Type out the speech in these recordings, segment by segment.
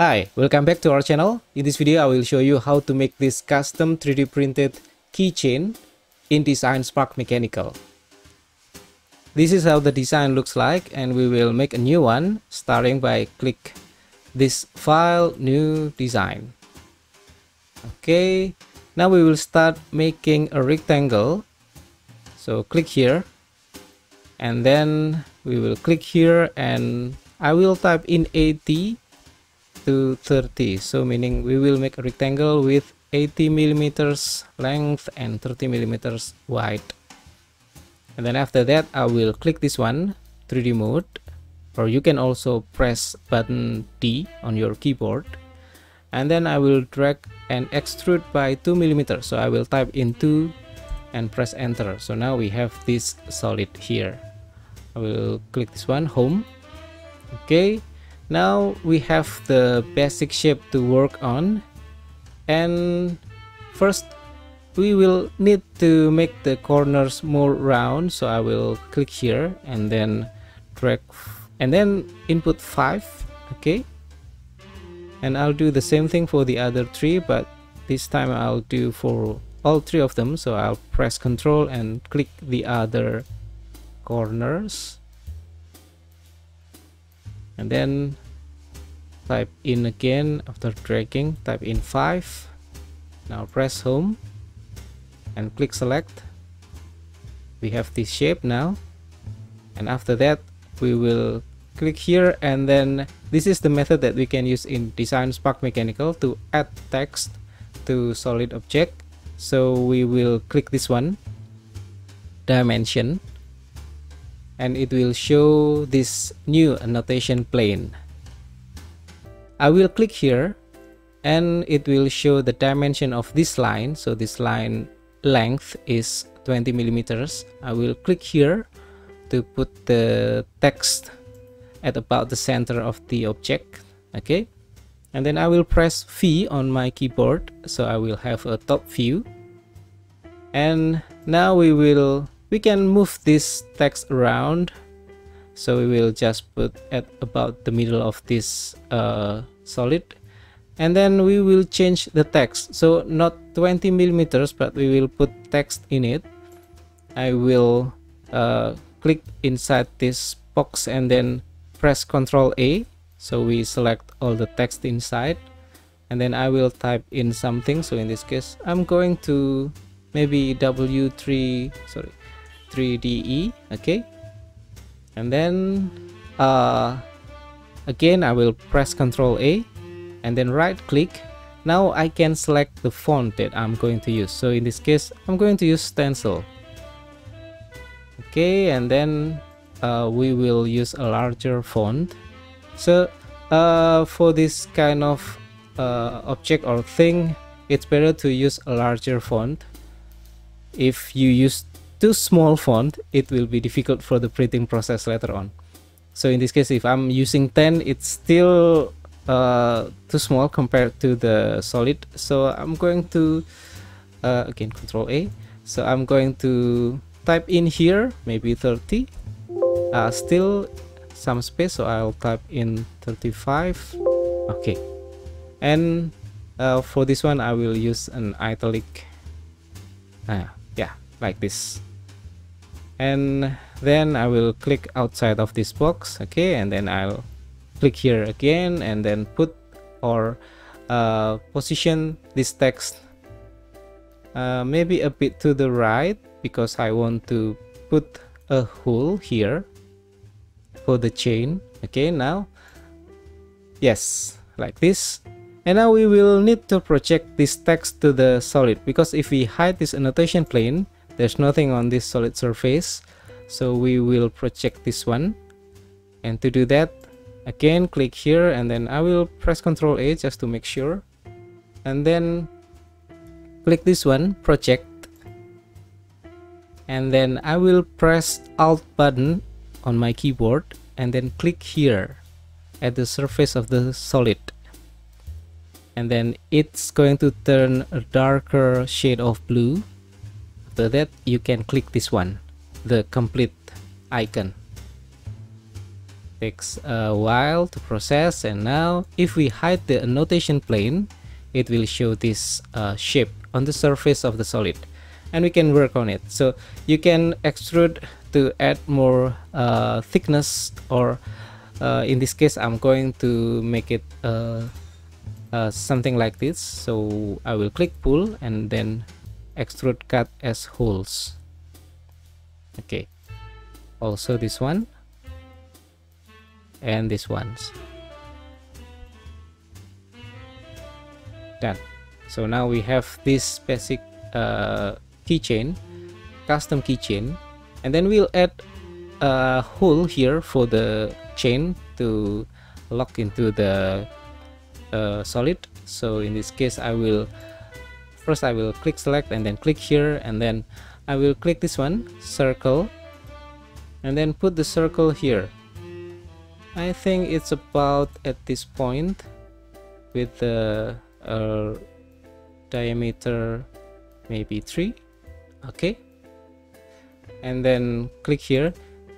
Hi, welcome back to our channel. In this video, I will show you how to make this custom 3D printed keychain in DesignSpark Mechanical. This is how the design looks like and we will make a new one starting by click this file new design. Okay, now we will start making a rectangle. So click here and then we will click here and I will type in 80 to 30 so meaning we will make a rectangle with 80 millimeters length and 30 millimeters wide. And then after that I will click this one 3d mode. Or you can also press button D on your keyboard. And then I will drag and extrude by 2 millimeters. So I will type in 2 and press enter. So now we have this solid here. I will click this one home. Okay now we have the basic shape to work on. And first we will need to make the corners more round. So I will click here and then drag and then input 5 okay? And I'll do the same thing for the other three but this time I'll do for all three of them. So I'll press ctrl and click the other corners. And then type in again after dragging type in 5 now press home and click select. We have this shape now. And after that we will click here and then this is the method that we can use in DesignSpark Mechanical to add text to solid object. So we will click this one dimension. And it will show this new annotation plane. I will click here and it will show the dimension of this line. So this line length is 20 millimeters. I will click here to put the text at about the center of the object. Okay. And then I will press V on my keyboard. So I will have a top view. And now we will we can move this text around so we will just put at about the middle of this uh, solid. And then we will change the text. So not 20 millimeters but we will put text in it. I will uh, click inside this box and then press ctrl A. So we select all the text inside. And then I will type in something. So in this case I'm going to maybe W3 sorry 3DE okay and then uh, again I will press ctrl A and then right click now I can select the font that I'm going to use. So in this case I'm going to use stencil. Okay and then uh, we will use a larger font. So uh, for this kind of uh, object or thing it's better to use a larger font. If you use too small font, it will be difficult for the printing process later on. So in this case, if I'm using 10, it's still uh, too small compared to the solid. So I'm going to, uh, again, Control A. So I'm going to type in here, maybe 30. Uh, still some space, so I'll type in 35. Okay. And uh, for this one, I will use an italic. Uh, yeah, like this and then I will click outside of this box okay? And then I'll click here again and then put or uh, position this text uh, maybe a bit to the right because I want to put a hole here for the chain okay? Now yes like this. And now we will need to project this text to the solid because if we hide this annotation plane there's nothing on this solid surface so we will project this one. And to do that again click here and then I will press ctrl A just to make sure. And then click this one project. And then I will press alt button on my keyboard and then click here at the surface of the solid. And then it's going to turn a darker shade of blue after that you can click this one the complete icon. Takes a while to process and now if we hide the annotation plane it will show this uh, shape on the surface of the solid and we can work on it. So you can extrude to add more uh, thickness or uh, in this case I'm going to make it uh, uh, something like this. So I will click pull and then extrude cut as holes. Okay also this one. And this ones. Done. So now we have this basic uh, keychain custom keychain. And then we'll add a hole here for the chain to lock into the uh, solid. So in this case I will first I will click select and then click here and then I will click this one circle and then put the circle here. I think it's about at this point with the uh, diameter maybe 3 okay. And then click here.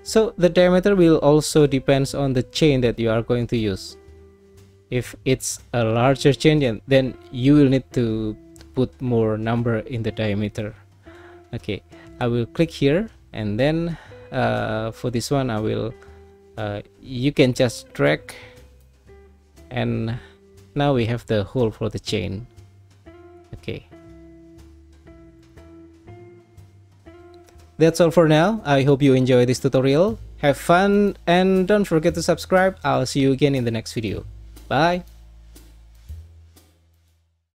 So the diameter will also depends on the chain that you are going to use. If it's a larger chain then you will need to put more number in the diameter. Okay I will click here and then uh, for this one I will uh, you can just drag and now we have the hole for the chain. Okay. That's all for now. I hope you enjoy this tutorial. Have fun and don't forget to subscribe. I'll see you again in the next video. Bye